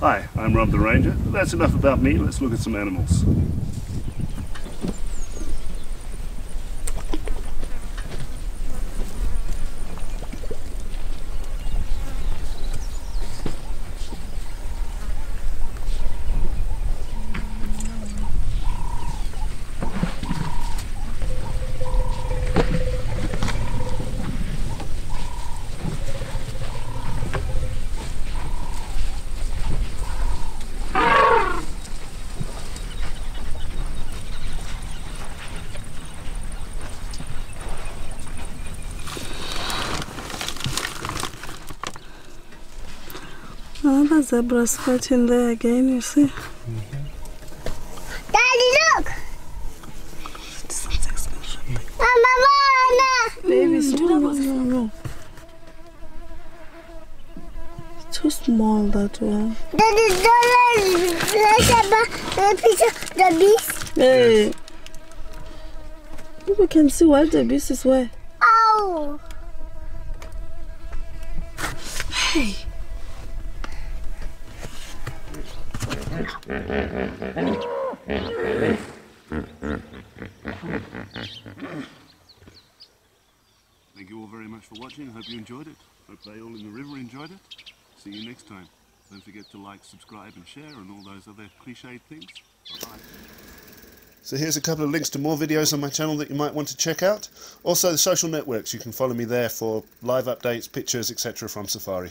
Hi, I'm Rob the Ranger. That's enough about me, let's look at some animals. Another zebra fighting there again, you see. Daddy, look! Mama, Mama! Baby, no, no, no, no. Too small that one. Daddy, don't let about picture the beast. Hey. People can see what the beast is where. Oh! Hey. Thank you all very much for watching. I hope you enjoyed it. Hope they all in the river enjoyed it. See you next time. Don't forget to like, subscribe and share and all those other cliched things. Bye-bye. So here's a couple of links to more videos on my channel that you might want to check out. Also the social networks, you can follow me there for live updates, pictures, etc. from Safari.